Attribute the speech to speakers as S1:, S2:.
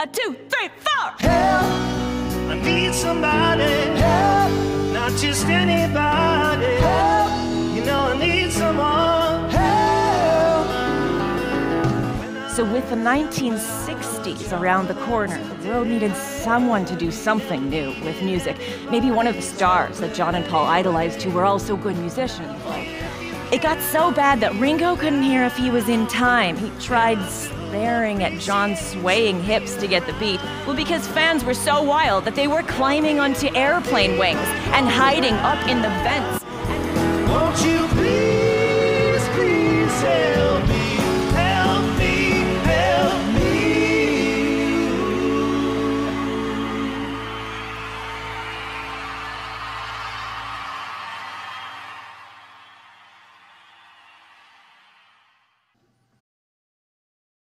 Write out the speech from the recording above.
S1: A two, three, four.
S2: Help! I need somebody. Help! Not just anybody. Help! You know I need someone.
S1: So, with the 1960s around the corner, the world needed someone to do something new with music. Maybe one of the stars that John and Paul idolized who were also good musicians. It got so bad that Ringo couldn't hear if he was in time. He tried staring at John's swaying hips to get the beat. Well, because fans were so wild that they were climbing onto airplane wings and hiding up in the vents